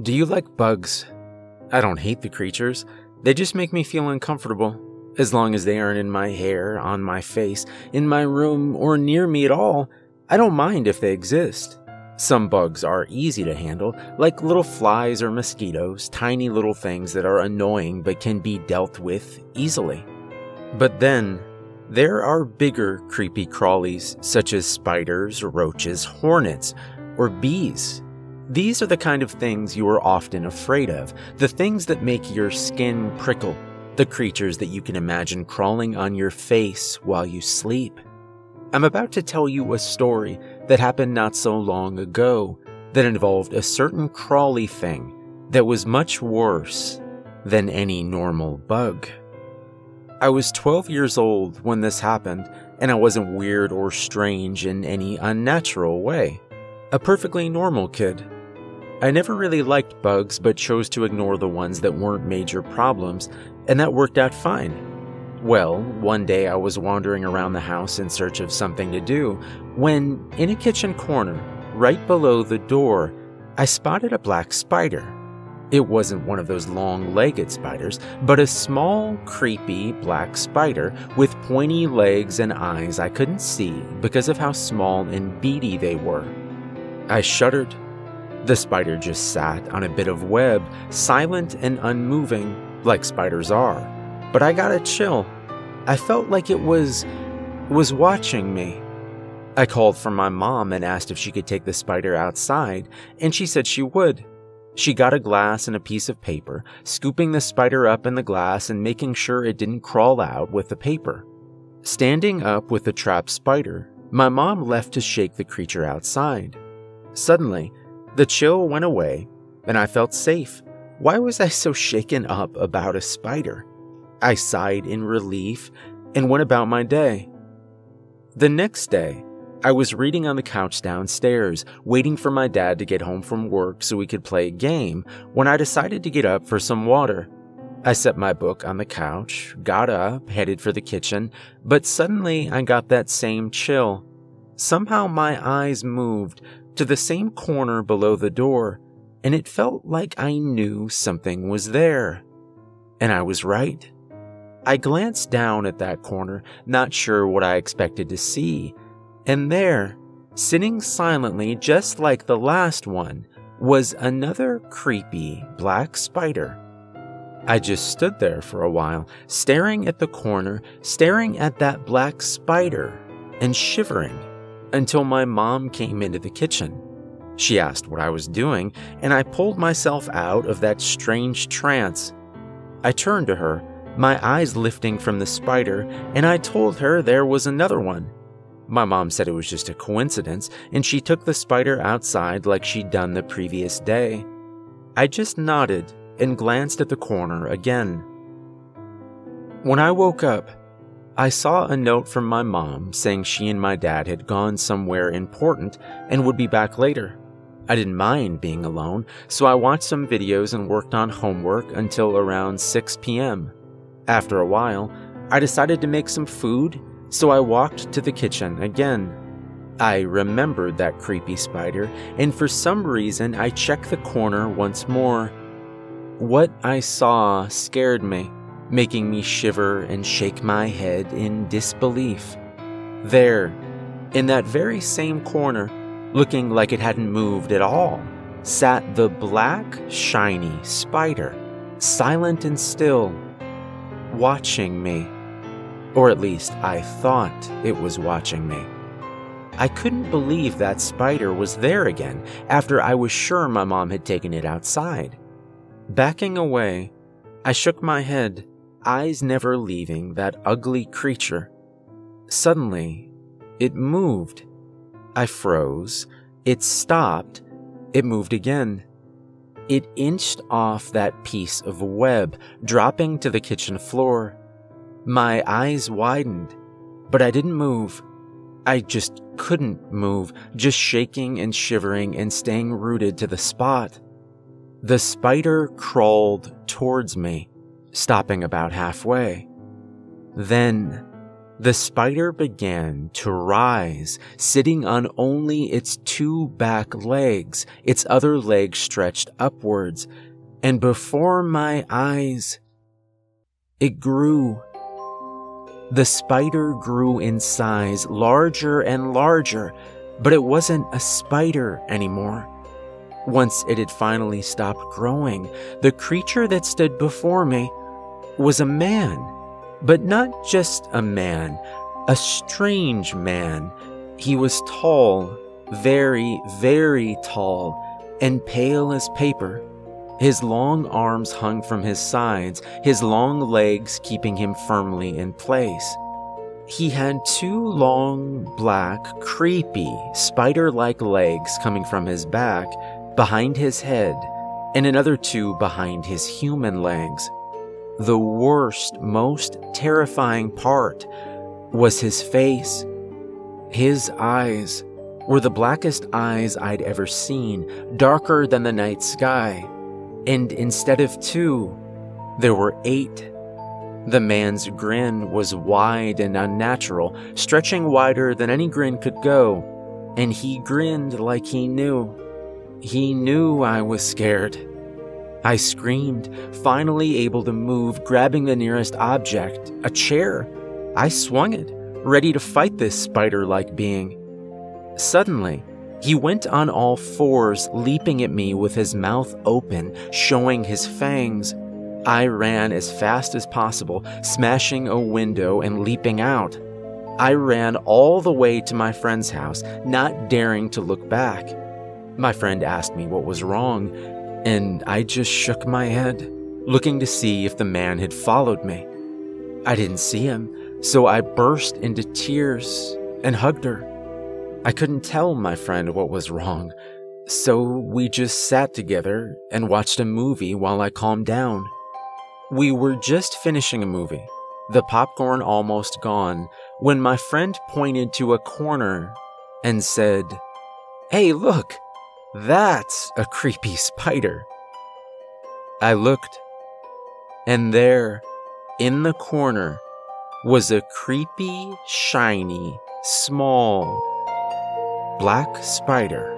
Do you like bugs? I don't hate the creatures, they just make me feel uncomfortable. As long as they aren't in my hair, on my face, in my room, or near me at all, I don't mind if they exist. Some bugs are easy to handle, like little flies or mosquitoes, tiny little things that are annoying but can be dealt with easily. But then, there are bigger creepy crawlies, such as spiders, roaches, hornets, or bees. These are the kind of things you are often afraid of, the things that make your skin prickle, the creatures that you can imagine crawling on your face while you sleep. I'm about to tell you a story that happened not so long ago that involved a certain crawly thing that was much worse than any normal bug. I was 12 years old when this happened, and I wasn't weird or strange in any unnatural way. A perfectly normal kid. I never really liked bugs, but chose to ignore the ones that weren't major problems, and that worked out fine. Well, one day I was wandering around the house in search of something to do when, in a kitchen corner, right below the door, I spotted a black spider. It wasn't one of those long legged spiders, but a small, creepy black spider with pointy legs and eyes I couldn't see because of how small and beady they were. I shuddered. The spider just sat on a bit of web, silent and unmoving, like spiders are. But I got a chill. I felt like it was was watching me. I called for my mom and asked if she could take the spider outside, and she said she would. She got a glass and a piece of paper, scooping the spider up in the glass and making sure it didn't crawl out with the paper. Standing up with the trapped spider, my mom left to shake the creature outside. Suddenly, the chill went away, and I felt safe. Why was I so shaken up about a spider? I sighed in relief and went about my day. The next day, I was reading on the couch downstairs, waiting for my dad to get home from work so we could play a game, when I decided to get up for some water. I set my book on the couch, got up, headed for the kitchen, but suddenly I got that same chill. Somehow my eyes moved to the same corner below the door, and it felt like I knew something was there. And I was right. I glanced down at that corner, not sure what I expected to see and there, sitting silently just like the last one, was another creepy black spider. I just stood there for a while, staring at the corner, staring at that black spider, and shivering until my mom came into the kitchen. She asked what I was doing, and I pulled myself out of that strange trance. I turned to her, my eyes lifting from the spider, and I told her there was another one my mom said it was just a coincidence, and she took the spider outside like she'd done the previous day. I just nodded and glanced at the corner again. When I woke up, I saw a note from my mom saying she and my dad had gone somewhere important and would be back later. I didn't mind being alone, so I watched some videos and worked on homework until around 6 p.m. After a while, I decided to make some food so I walked to the kitchen again. I remembered that creepy spider, and for some reason I checked the corner once more. What I saw scared me, making me shiver and shake my head in disbelief. There, in that very same corner, looking like it hadn't moved at all, sat the black, shiny spider, silent and still, watching me. Or at least I thought it was watching me. I couldn't believe that spider was there again after I was sure my mom had taken it outside. Backing away, I shook my head, eyes never leaving that ugly creature. Suddenly, it moved. I froze. It stopped. It moved again. It inched off that piece of web, dropping to the kitchen floor. My eyes widened, but I didn't move. I just couldn't move, just shaking and shivering and staying rooted to the spot. The spider crawled towards me, stopping about halfway. Then the spider began to rise, sitting on only its two back legs, its other leg stretched upwards, and before my eyes, it grew. The spider grew in size, larger and larger, but it wasn't a spider anymore. Once it had finally stopped growing, the creature that stood before me was a man but not just a man, a strange man. He was tall, very, very tall, and pale as paper. His long arms hung from his sides, his long legs keeping him firmly in place. He had two long, black, creepy, spider like legs coming from his back, behind his head, and another two behind his human legs. The worst, most terrifying part was his face. His eyes were the blackest eyes I'd ever seen, darker than the night sky. And instead of two, there were eight. The man's grin was wide and unnatural, stretching wider than any grin could go, and he grinned like he knew. He knew I was scared. I screamed, finally able to move, grabbing the nearest object, a chair. I swung it, ready to fight this spider like being. Suddenly, he went on all fours, leaping at me with his mouth open, showing his fangs. I ran as fast as possible, smashing a window and leaping out. I ran all the way to my friend's house, not daring to look back. My friend asked me what was wrong, and I just shook my head, looking to see if the man had followed me. I didn't see him, so I burst into tears and hugged her. I couldn't tell my friend what was wrong, so we just sat together and watched a movie while I calmed down. We were just finishing a movie, the popcorn almost gone, when my friend pointed to a corner and said, Hey, look! That's a creepy spider. I looked, and there, in the corner, was a creepy, shiny, small, black spider.